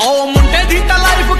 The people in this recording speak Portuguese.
ਓ ਮੁੰਡੇ ਦੀ ਤਾਂ ਲਾਈਫ ਕਾਲੀ ਸ਼ਾਮ ਵਰਗੀ